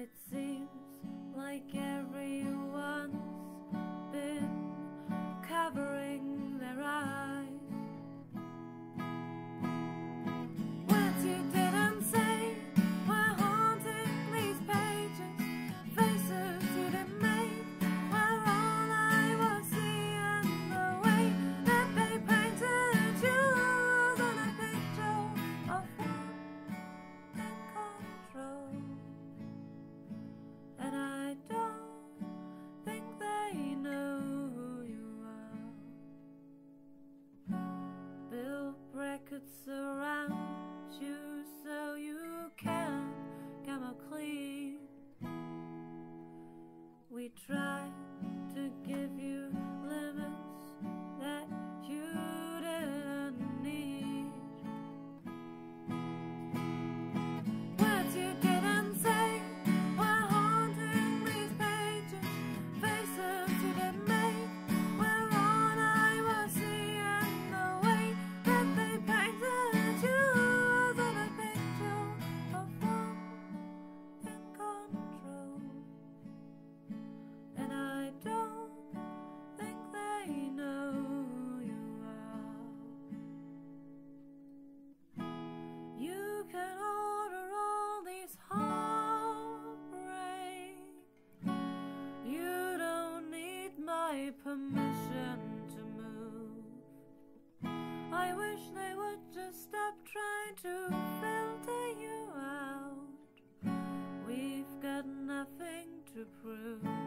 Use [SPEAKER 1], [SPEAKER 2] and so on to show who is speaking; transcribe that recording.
[SPEAKER 1] It seems like that surrounds you so you can come out clean. We try. should just stop trying to filter you out. We've got nothing to prove.